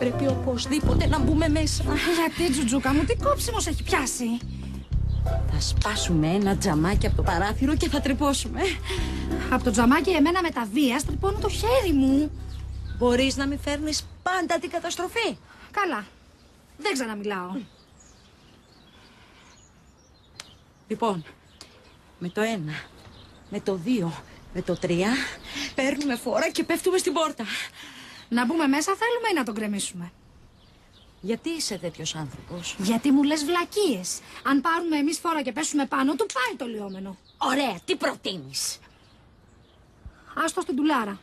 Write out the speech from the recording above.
Πρέπει οπωσδήποτε να μπούμε μέσα. Γιατί, Τζουτζούκα μου, τι κόψιμος έχει πιάσει; Θα σπάσουμε ένα τζαμάκι από το παράθυρο και θα τρυπώσουμε. Από το τζαμάκι εμένα με τα βία τρυπώνω το χέρι μου. Μπορείς να μην φέρνεις πάντα την καταστροφή. Καλά. Δεν ξαναμιλάω. Λοιπόν, με το ένα, με το δύο, με το τρία, παίρνουμε φόρα και πέφτουμε στην πόρτα. Να μπούμε μέσα θέλουμε ή να τον κρεμίσουμε. Γιατί είσαι τέτοιος άνθρωπος; Γιατί μου λες βλακίες. Αν πάρουμε εμείς φόρα και πέσουμε πάνω του πάει το λιόμενο. Ωραία, τι προτείνεις; Άστο στην τουλάρα.